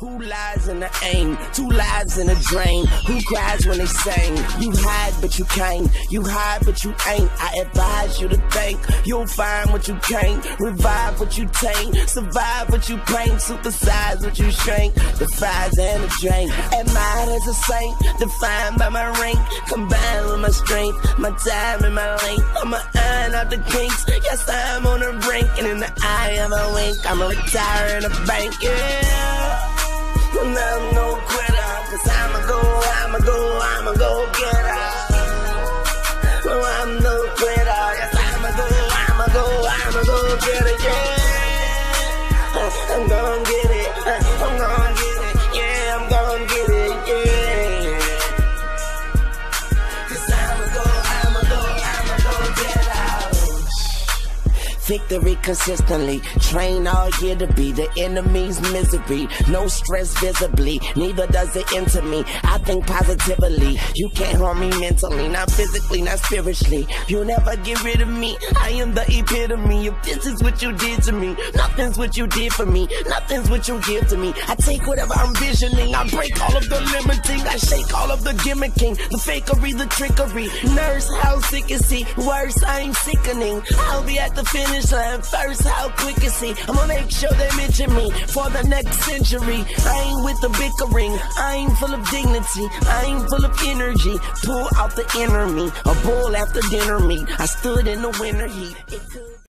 Who lies in the aim? Two lives in a drain. Who cries when they sing? You hide, but you can't. You hide, but you ain't. I advise you to think. You'll find what you can't. Revive what you taint. Survive what you paint. Supersize what you shrink. The fires and the drink. Admired as a saint. Defined by my rank. Combined with my strength. My time and my length. I'm a iron out the kinks. Yes, I'm on the brink. And in the eye of a wink, I'ma retire in a bank. Yeah. And I'm no quitter. Cause I'ma go, I'ma go, I'ma go get her. No, I'm no quitter. Yes, I'ma go, I'ma go, I'ma go get it. Yeah. I'm gonna get it. Victory consistently. Train all year to be the enemy's misery. No stress visibly, neither does it enter me. I think positively. You can't harm me mentally, not physically, not spiritually. You'll never get rid of me. I am the epitome. If this is what you did to me, nothing's what you did for me. Nothing's what you give to me. I take whatever I'm visioning. I break all of the limiting. I shake all of the gimmicking, the fakery, the trickery. Nurse, how sick is he? Worse, I'm sickening. I'll be at the finish line first. How quick is he? I'ma make sure they mention me for the next century. I ain't with the bickering. I ain't full of dignity. I ain't full of energy. Pull out the inner me. A bull after dinner meat. I stood in the winter heat.